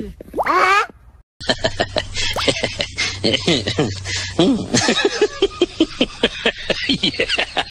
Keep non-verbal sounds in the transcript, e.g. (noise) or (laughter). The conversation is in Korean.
그렇지. 아! (laughs) 음. (laughs) 예.